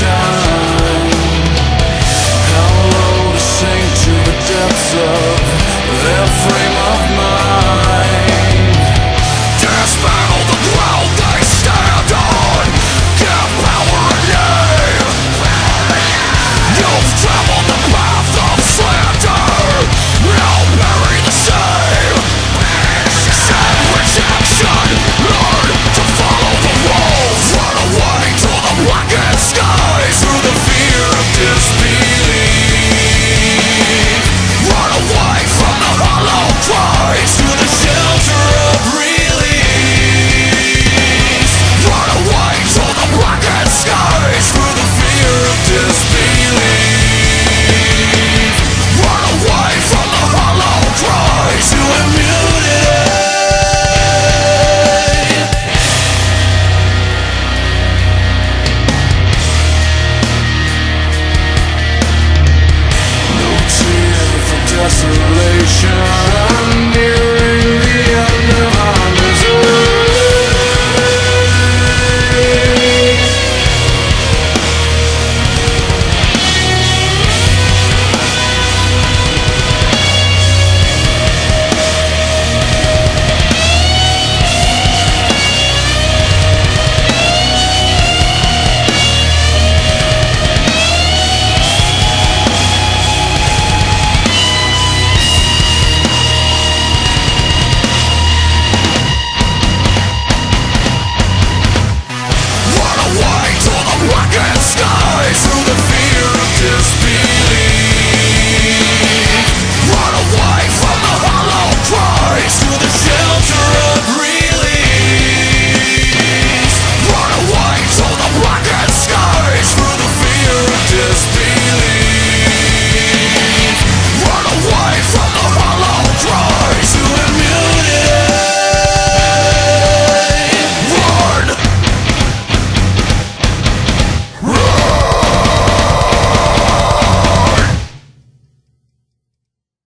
passion